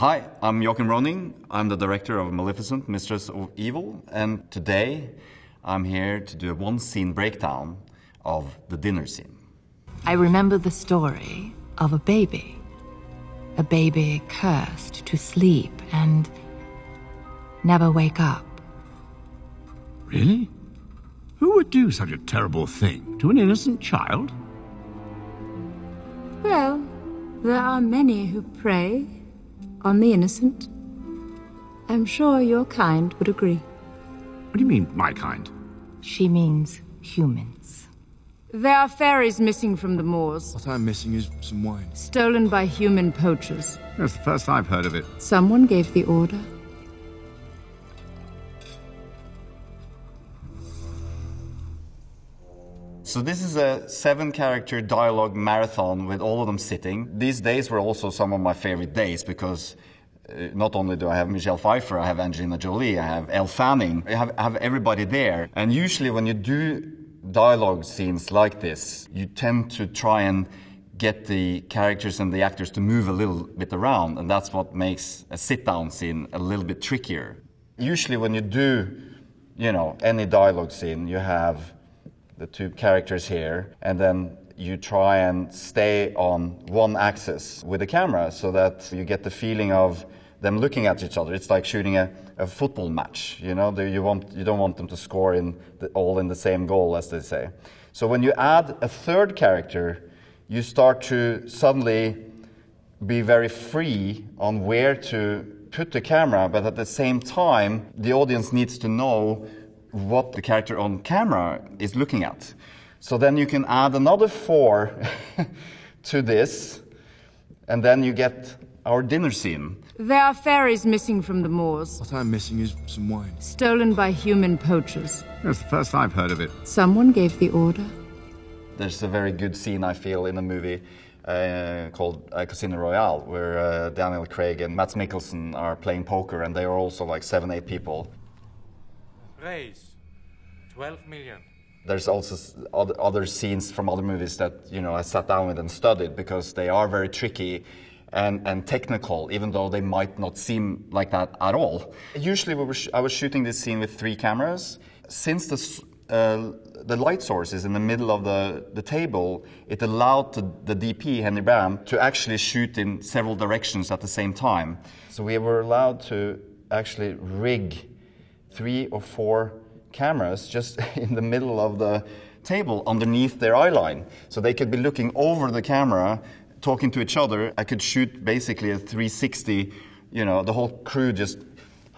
Hi, I'm Joachim Rønning. I'm the director of Maleficent, Mistress of Evil, and today I'm here to do a one scene breakdown of the dinner scene. I remember the story of a baby. A baby cursed to sleep and never wake up. Really? Who would do such a terrible thing to an innocent child? Well, there are many who prey on the innocent. I'm sure your kind would agree. What do you mean, my kind? She means humans. There are fairies missing from the moors, What I'm missing is some wine. stolen by human poachers. That's the first I've heard of it. Someone gave the order. So this is a seven character dialogue marathon with all of them sitting. These days were also some of my favorite days because uh, not only do I have Michelle Pfeiffer, I have Angelina Jolie, I have Elle Fanning, I have, I have everybody there. And usually when you do dialogue scenes like this, you tend to try and get the characters and the actors to move a little bit around, and that's what makes a sit-down scene a little bit trickier. Usually when you do, you know, any dialogue scene, you have the two characters here, and then you try and stay on one axis with the camera so that you get the feeling of them looking at each other. It's like shooting a, a football match, you know, you, want, you don't want them to score in the, all in the same goal, as they say. So when you add a third character, you start to suddenly be very free on where to put the camera, but at the same time, the audience needs to know what the character on camera is looking at. So then you can add another four to this, and then you get our dinner scene. There are fairies missing from the moors, What I'm missing is some wine. stolen by human poachers. That's the first I've heard of it. Someone gave the order. There's a very good scene, I feel, in the movie uh, called uh, Casino Royale, where uh, Daniel Craig and Mads Mikkelsen are playing poker, and they are also like seven, eight people. Raise 12 million. there's also other, scenes from other movies that you know I sat down with and studied because they are very tricky and, and technical, even though they might not seem like that at all. Usually, we I was shooting this scene with three cameras. Since the uh, the light source is in the middle of the, the table, it allowed the, the DP, Henry Braham, to actually shoot in several directions at the same time. So we were allowed to actually rig three or four cameras just in the middle of the table underneath their eye line. So they could be looking over the camera, talking to each other. I could shoot basically a 360, you know, the whole crew just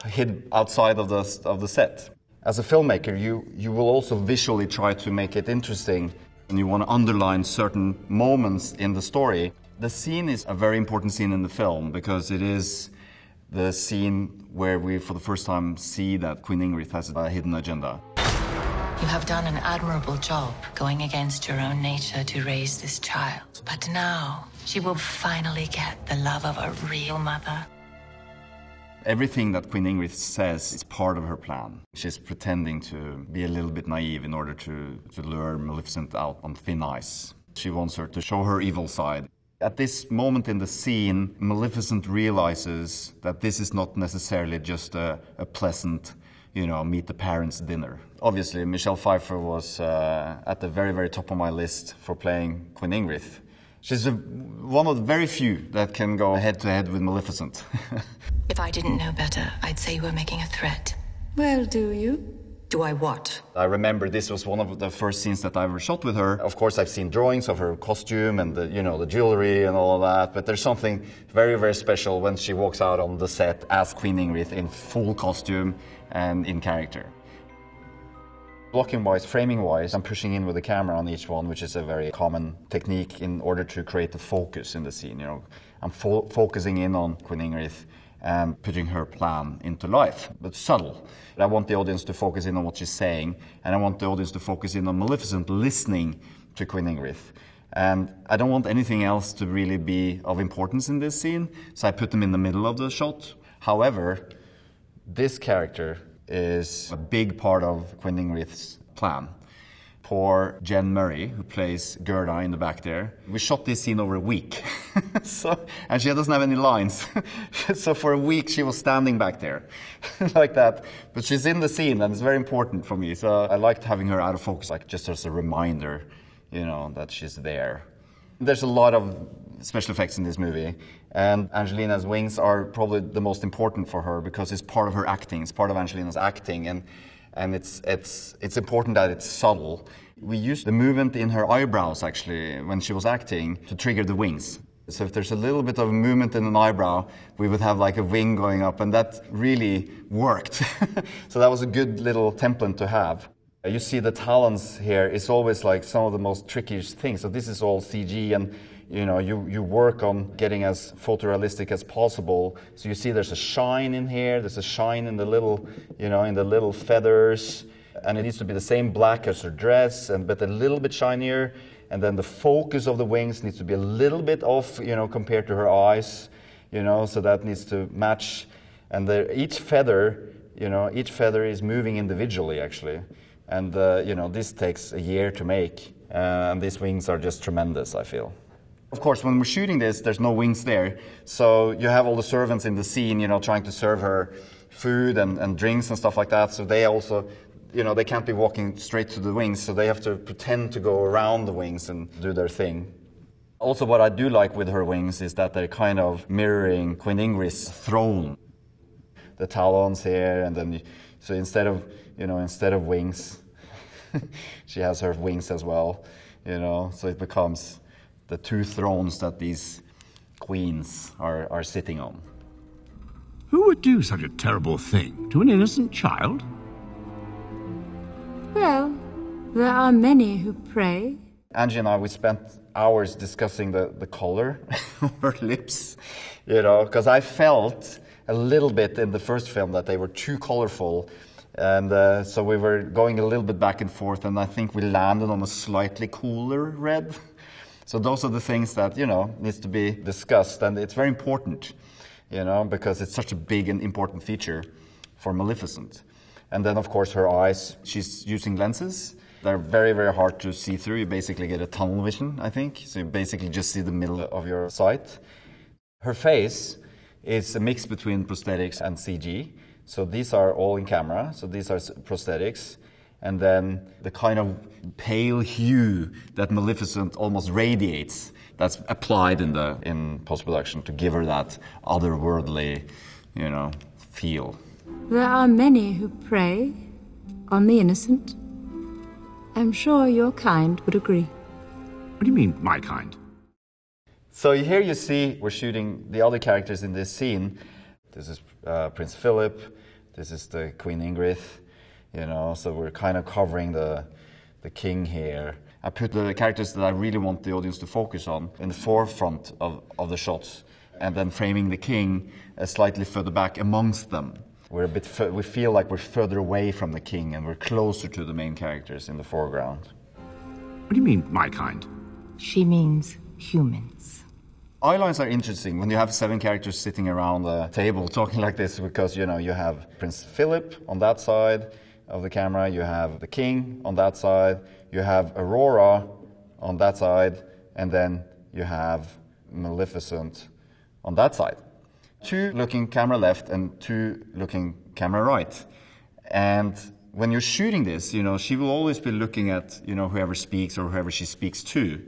hid outside of the, of the set. As a filmmaker, you, you will also visually try to make it interesting and you want to underline certain moments in the story. The scene is a very important scene in the film because it is the scene where we, for the first time, see that Queen Ingrid has a hidden agenda. You have done an admirable job going against your own nature to raise this child. But now, she will finally get the love of a real mother. Everything that Queen Ingrid says is part of her plan. She's pretending to be a little bit naive in order to, to lure Maleficent out on thin ice. She wants her to show her evil side. At this moment in the scene, Maleficent realizes that this is not necessarily just a, a pleasant, you know, meet the parents dinner. Obviously, Michelle Pfeiffer was uh, at the very, very top of my list for playing Queen Ingrid. She's a, one of the very few that can go head to head with Maleficent. If I didn't know better, I'd say you were making a threat. Well, do you? Do I what? I remember this was one of the first scenes that I ever shot with her. Of course, I've seen drawings of her costume and the, you know, the jewelry and all of that, but there's something very, very special when she walks out on the set as Queen Ingrid in full costume and in character. Blocking wise, framing wise, I'm pushing in with the camera on each one, which is a very common technique in order to create the focus in the scene. You know, I'm fo- focusing in on Queen Ingrid and putting her plan into life, but subtle. I want the audience to focus in on what she's saying, and I want the audience to focus in on Maleficent listening to Queen Ingrid. And I don't want anything else to really be of importance in this scene, so I put them in the middle of the shot. However, this character is a big part of Queen Ingrid's plan. Poor Jenn Murray, who plays Gerda in the back there. We shot this scene over a week. so, and she doesn't have any lines. so for a week she was standing back there like that. But she's in the scene and it's very important for me. So I liked having her out of focus, like just as a reminder, you know, that she's there. There's a lot of special effects in this movie, and Angelina's wings are probably the most important for her because it's part of her acting. It's part of Angelina's acting, and and it's it's it's important that it's subtle. We used the movement in her eyebrows actually when she was acting to trigger the wings. So if there's a little bit of movement in an eyebrow, we would have like a wing going up, and that really worked. so that was a good little template to have. You see the talons here is always like some of the most trickiest things. So this is all CG and you know you, you work on getting as photorealistic as possible. So you see there's a shine in here, there's a shine in the little you know in the little feathers and it needs to be the same black as her dress and but a little bit shinier and then the focus of the wings needs to be a little bit off you know compared to her eyes you know so that needs to match and the, each feather you know each feather is moving individually actually and uh, you know this takes a year to make, uh, and these wings are just tremendous. I feel. Of course, when we're shooting this, there's no wings there, so you have all the servants in the scene, you know, trying to serve her food and, and drinks and stuff like that. So they also, you know, they can't be walking straight to the wings, so they have to pretend to go around the wings and do their thing. Also, what I do like with her wings is that they're kind of mirroring Queen Ingrid's throne. The talons here, and then so instead of you know instead of wings, she has her wings as well. You know, so it becomes the two thrones that these queens are, are sitting on. Who would do such a terrible thing to an innocent child? Well, there are many who prey. Angie and I, we spent hours discussing the, the color of her lips, you know, because I felt a little bit in the first film that they were too colorful and uh, so we were going a little bit back and forth, and I think we landed on a slightly cooler red. So those are the things that you know needs to be discussed, and it's very important, you know, because it's such a big and important feature for Maleficent. And then of course her eyes, she's using lenses. They're very very hard to see through. You basically get a tunnel vision, I think. So you basically just see the middle of your sight. Her face is a mix between prosthetics and CG. So these are all in camera. So these are prosthetics. And then the kind of pale hue that Maleficent almost radiates, that's applied in the in post-production to give her that otherworldly, you know, feel. There are many who prey on the innocent. I'm sure your kind would agree. What do you mean, my kind? So here you see we're shooting the other characters in this scene. This is uh, Prince Philip. This is the Queen Ingrid. You know, so we're kind of covering the the king here. I put the characters that I really want the audience to focus on in the forefront of, of the shots, and then framing the king uh, slightly further back amongst them. We're a bit. we feel like we're further away from the king, and we're closer to the main characters in the foreground. What do you mean, my kind? She means humans. Eyelines are interesting when you have seven characters sitting around a table talking like this because you know you have Prince Philip on that side of the camera, you have the king on that side, you have Aurora on that side, and then you have Maleficent on that side. Two looking camera left and two looking camera right. And when you're shooting this, you know, she will always be looking at, you know, whoever speaks or whoever she speaks to.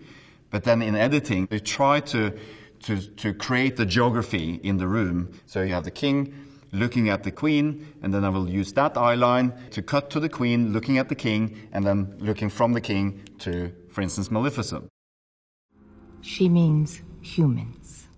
But then in editing, they try to to, to create the geography in the room. So you have the king looking at the queen, and then I will use that eye line to cut to the queen looking at the king, and then looking from the king to, for instance, Maleficent. She means humans.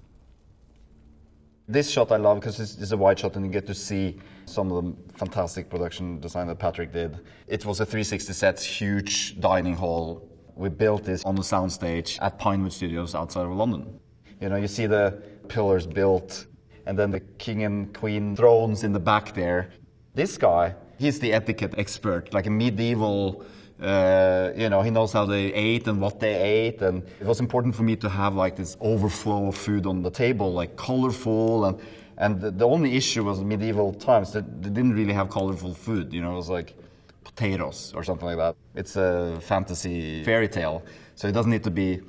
This shot I love because it's, it's, a wide shot and you get to see some of the fantastic production design that Patrick did. It was a 360 set, huge dining hall. We built this on the soundstage at Pinewood Studios outside of London. You know, you see the pillars built, and then the king and queen thrones in the back there. This guy, he's the etiquette expert, like a medieval. Uh, you know, he knows how they ate and what they ate, and it was important for me to have like this overflow of food on the table, like colorful and. And the, the only issue was medieval times that they didn't really have colorful food. You know, it was like potatoes or something like that. It's a fantasy fairy tale, so it doesn't need to be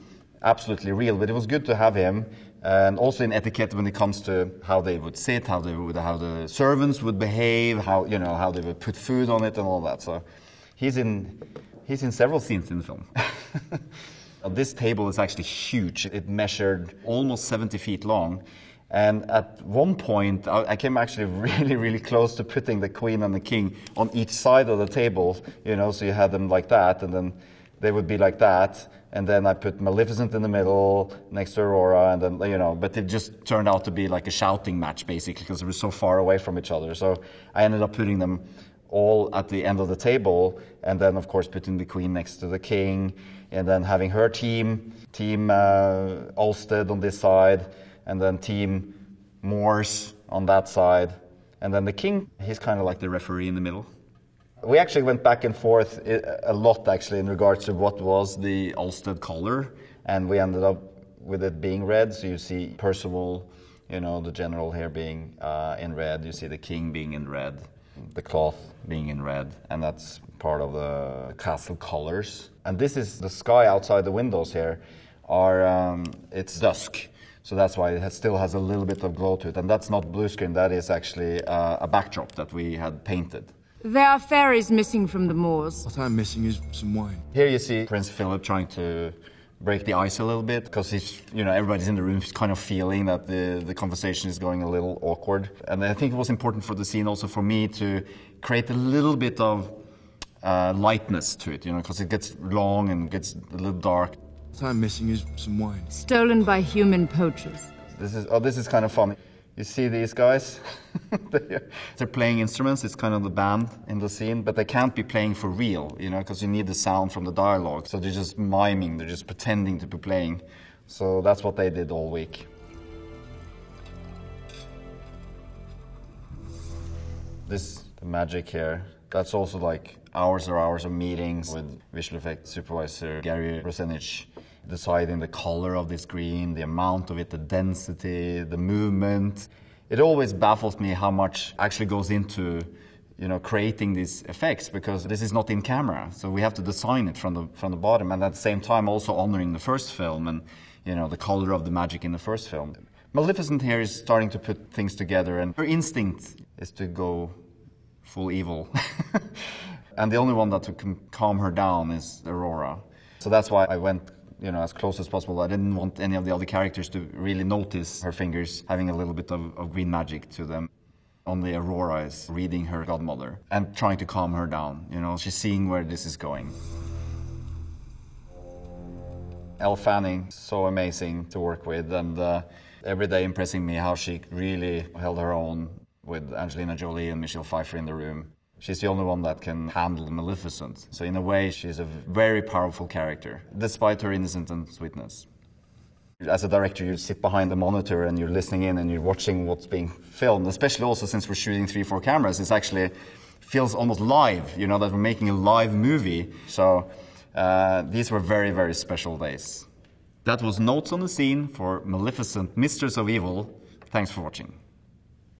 absolutely real. But it was good to have him, and also in etiquette when it comes to how they would sit, how they would, how the servants would behave, how you know how they would put food on it and all that. So he's in he's in several scenes in the film. this table is actually huge. It measured almost 70 feet long. And at one point, I came actually really, really close to putting the queen and the king on each side of the table, you know, so you had them like that, and then they would be like that. And then I put Maleficent in the middle next to Aurora, and then, you know, but it just turned out to be like a shouting match, basically, because they were so far away from each other. So I ended up putting them all at the end of the table, and then, of course, putting the queen next to the king, and then having her team, Team uh, on this side, and then Team Moors on that side, and then the king, he's kind of like the referee in the middle. We actually went back and forth a lot, actually, in regards to what was the Ulstead color, and we ended up with it being red. So you see Percival, you know, the general here being uh, in red. You see the king being in red, the cloth being in red, and that's part of the castle colors. And this is the sky outside the windows here. Are um, it's dusk, so that's why it has, still has a little bit of glow to it. And that's not blue screen. That is actually uh, a backdrop that we had painted. There are fairies missing from the moors. What I'm missing is some wine. Here you see Prince Philip trying to break the ice a little bit because he's, you know, everybody's in the room kind of feeling that the, the conversation is going a little awkward. And I think it was important for the scene also for me to create a little bit of uh, lightness to it, you know, because it gets long and gets a little dark. What I'm missing is some wine. Stolen by human poachers. This is oh, this is kind of funny. You see these guys? They're playing instruments. It's kind of the band in the scene, but they can't be playing for real, you know, because you need the sound from the dialogue. So they're just miming. They're just pretending to be playing. So that's what they did all week. This the magic here. That's also like hours or hours of meetings with visual effects supervisor Gary Brozenich, deciding the color of this green, the amount of it, the density, the movement. It always baffles me how much actually goes into you know creating these effects because this is not in camera. So we have to design it from the from the bottom and at the same time also honoring the first film and you know the color of the magic in the first film. Maleficent here is starting to put things together and her instinct is to go full evil. And the only one that can calm her down is aurora. So that's why i went you know as close as possible i didn't want any of the other characters to really notice her fingers having a little bit of, of green magic to them only Aurora is reading her godmother and trying to calm her down. You know, she's seeing where this is going. Elle Fanning, so amazing to work with, and uh, every day impressing me how she really held her own with Angelina Jolie and Michelle Pfeiffer in the room. She's the only one that can handle Maleficent. So, in a way, she's a very powerful character, despite her innocence and sweetness. As a director, you sit behind the monitor and you're listening in and you're watching what's being filmed, especially also since we're shooting three, four cameras. It actually feels almost live, you know, that we're making a live movie. So uh, these were very, very special days. That was Notes on the Scene for Maleficent, Mistress of Evil. Thanks for watching.